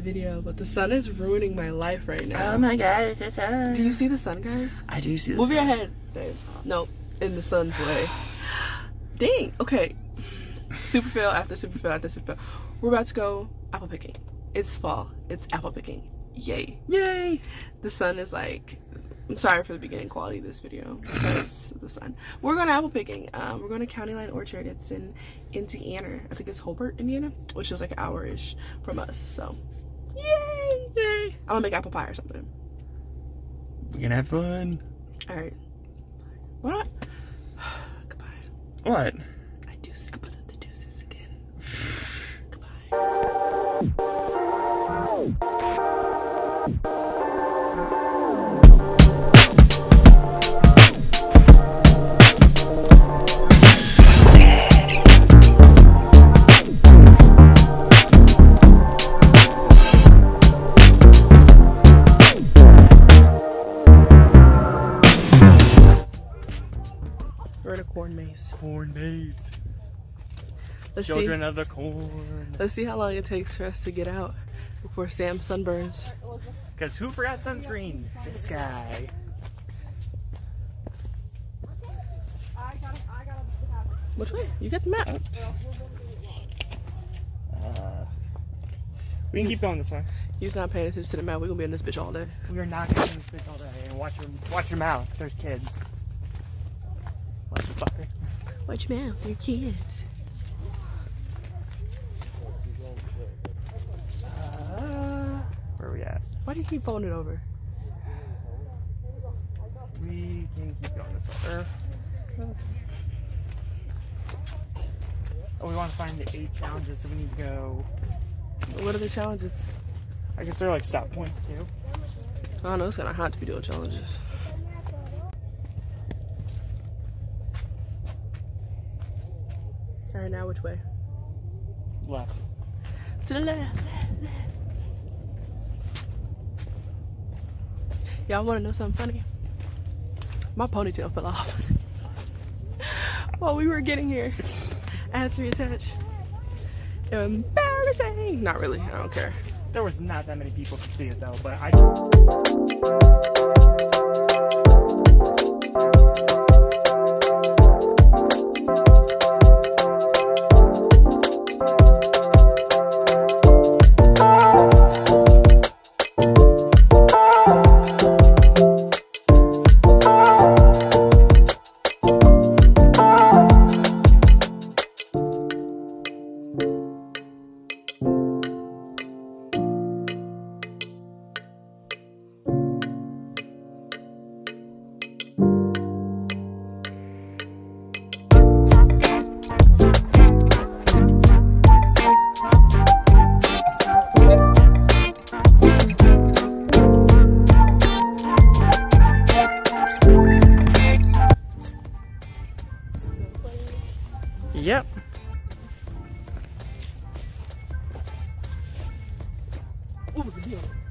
video, but the sun is ruining my life right now. Oh my god, it's the sun. Do you see the sun, guys? I do see the Move sun. your head, babe. Nope, in the sun's way. Dang. Okay. Super fail after super fail after super fail. We're about to go apple picking. It's fall. It's apple picking. Yay. Yay! The sun is like. I'm sorry for the beginning quality of this video because the sun. We're going apple picking. Um, we're going to County Line Orchard. It's in Indiana. I think it's Hobart, Indiana, which is like an hour ish from us. So, yay! Yay! I'm gonna make apple pie or something. We're gonna have fun. All right. What? Goodbye. What? I do. I put the deuces again. Goodbye. Corn maze. Corn maze. Let's Children see. of the corn. Let's see how long it takes for us to get out before Sam sunburns. Because who forgot sunscreen? This guy. Which way? You get the map. Uh, we can keep going this way. He's not paying attention to the map. We're gonna be in this bitch all day. We are not going to this bitch all day. And watch your watch your mouth. There's kids. Watch the fucker. Watch your mouth. You're kids. Uh, where are we at? Why do you keep folding it over? We can keep going this way. Oh, we want to find the eight challenges, so we need to go. What are the challenges? I guess they're like stop points too. I don't know. It's kind of hot to be doing challenges. All right, now which way? Left. To the left. Y'all want to know something funny? My ponytail fell off while we were getting here. I had to reattach. Embarrassing. Not really. I don't care. There was not that many people to see it though, but I. Mình.